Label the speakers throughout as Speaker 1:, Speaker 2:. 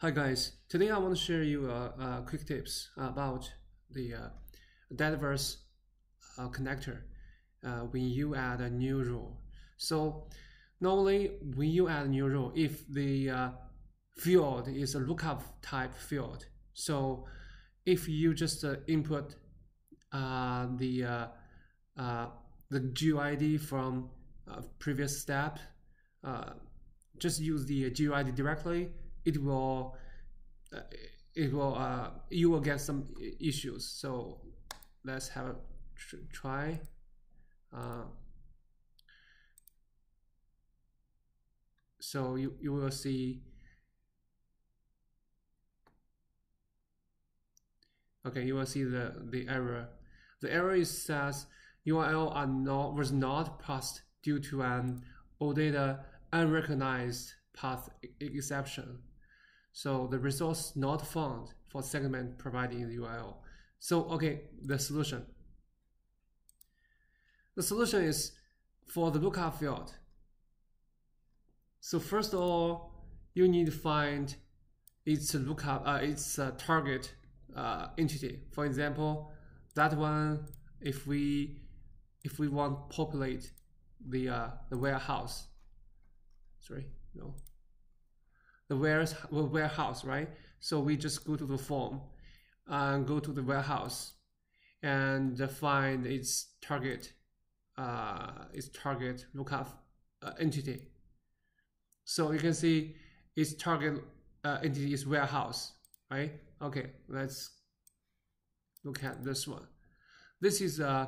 Speaker 1: Hi guys, today I want to share you uh, uh, quick tips about the uh, Dataverse uh, connector uh, when you add a new rule. So normally when you add a new rule, if the uh, field is a lookup type field, so if you just input the the GUID from previous step, just use the GUID directly it will uh, it will uh, you will get some issues. So let's have a tr try. Uh, so you, you will see. Okay you will see the the error. The error is says URL are not was not parsed due to an OData unrecognized path exception so the resource not found for segment provided in the URL. So okay, the solution. The solution is for the lookup field. So first of all, you need to find its lookup, uh, its uh, target uh, entity. For example, that one, if we if we want populate the uh, the warehouse, sorry, no, the warehouse, right? So we just go to the form and go to the warehouse and find its target, uh, its target lookup uh, entity. So you can see its target uh, entity is warehouse, right? Okay, let's look at this one. This is uh,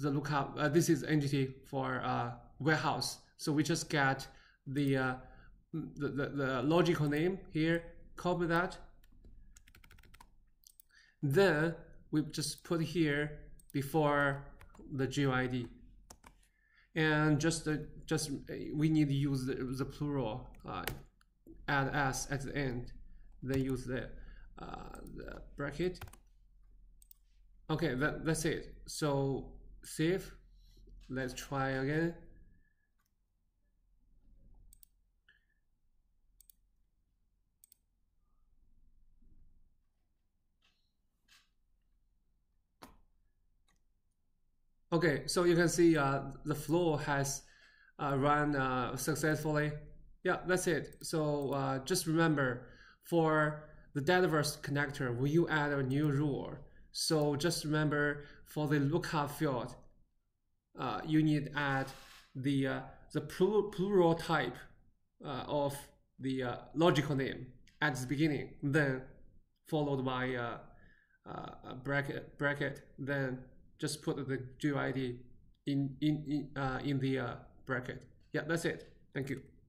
Speaker 1: the lookup. Uh, this is entity for uh, warehouse. So we just get the uh, the, the, the logical name here, copy that. Then we just put here before the GUID. And just uh, just we need to use the, the plural, uh, add s at the end, then use the, uh, the bracket. Okay, that, that's it. So save. Let's try again. Okay, so you can see uh, the flow has uh, run uh, successfully. Yeah, that's it. So uh, just remember for the Dataverse connector, when you add a new rule, so just remember for the lookup field, uh, you need add the, uh, the plural type of the logical name at the beginning, then followed by a bracket, bracket, then just put the GUID in in in, uh, in the uh, bracket. Yeah, that's it. Thank you.